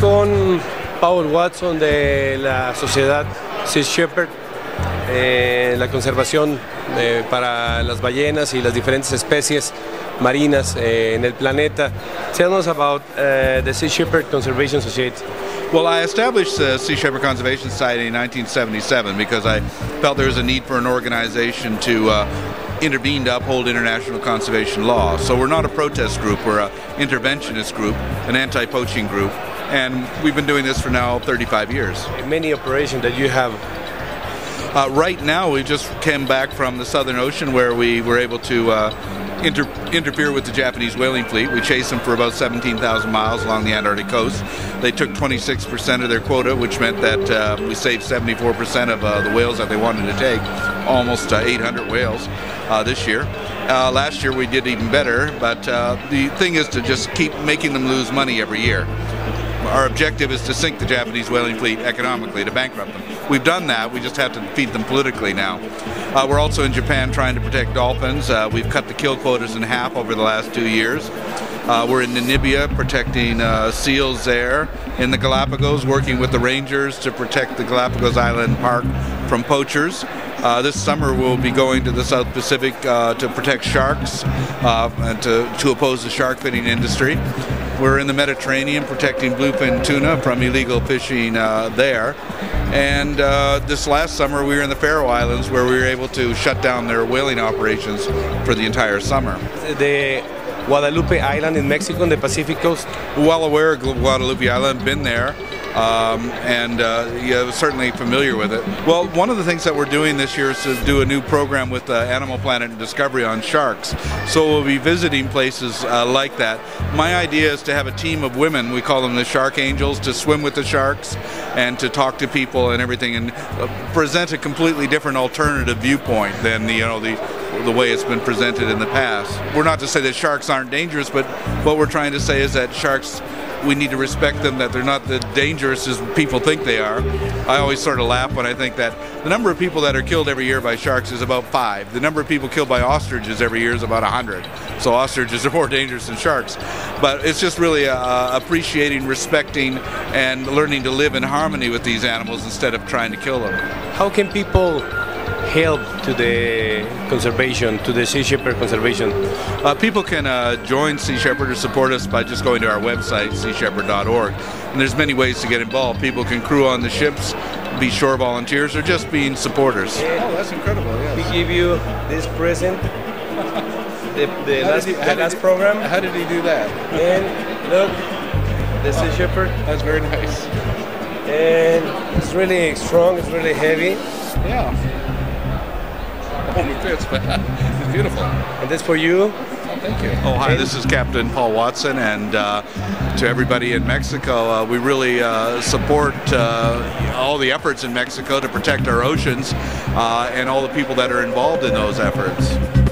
con Paul Watson de la sociedad Sea Shepherd, eh, la conservación eh, para las ballenas y las diferentes especies marinas eh, en el planeta. Tell us about uh, the Sea Shepherd Conservation Society. Well, I established the Sea Shepherd Conservation Society in 1977 because I felt there was a need for an organization to uh, intervene to uphold international conservation law. So we're not a protest group, we're an interventionist group, an anti-poaching group, and we've been doing this for now 35 years. Many operations that you have. Uh, right now, we just came back from the Southern Ocean where we were able to uh, inter interfere with the Japanese whaling fleet. We chased them for about 17,000 miles along the Antarctic coast. They took 26% of their quota, which meant that uh, we saved 74% of uh, the whales that they wanted to take, almost uh, 800 whales uh, this year. Uh, last year we did even better, but uh, the thing is to just keep making them lose money every year. Our objective is to sink the Japanese whaling fleet economically, to bankrupt them. We've done that, we just have to defeat them politically now. Uh, we're also in Japan trying to protect dolphins. Uh, we've cut the kill quotas in half over the last two years. Uh, we're in Namibia protecting uh, seals there. In the Galapagos, working with the rangers to protect the Galapagos Island Park from poachers. Uh, this summer we'll be going to the South Pacific uh, to protect sharks uh, and to, to oppose the shark finning industry. We're in the Mediterranean protecting bluefin tuna from illegal fishing uh, there. And uh, this last summer we were in the Faroe Islands where we were able to shut down their whaling operations for the entire summer. The Guadalupe Island in Mexico on the Pacific coast? Well aware of Guadalupe Island, been there um, and uh, yeah, certainly familiar with it. Well, one of the things that we're doing this year is to do a new program with uh, Animal Planet and Discovery on sharks. So we'll be visiting places uh, like that. My idea is to have a team of women, we call them the Shark Angels, to swim with the sharks and to talk to people and everything and uh, present a completely different alternative viewpoint than the, you know the the way it's been presented in the past. We're not to say that sharks aren't dangerous, but what we're trying to say is that sharks we need to respect them, that they're not as dangerous as people think they are. I always sort of laugh when I think that the number of people that are killed every year by sharks is about five. The number of people killed by ostriches every year is about 100. So ostriches are more dangerous than sharks. But it's just really uh, appreciating, respecting, and learning to live in harmony with these animals instead of trying to kill them. How can people help to the conservation, to the Sea Shepherd conservation? Uh, people can uh, join Sea Shepherd or support us by just going to our website, seashepherd.org. And there's many ways to get involved. People can crew on the ships, be shore volunteers, or just being supporters. oh, that's incredible. Yes. We give you this present. the, the last, he, the last he, program. How did he do that? And look, the Sea Shepherd. That's very nice. And it's really strong, it's really heavy. Yeah fits, but it's beautiful. And this for you? Oh, thank you. Oh, hi, this is Captain Paul Watson, and uh, to everybody in Mexico, uh, we really uh, support uh, all the efforts in Mexico to protect our oceans uh, and all the people that are involved in those efforts.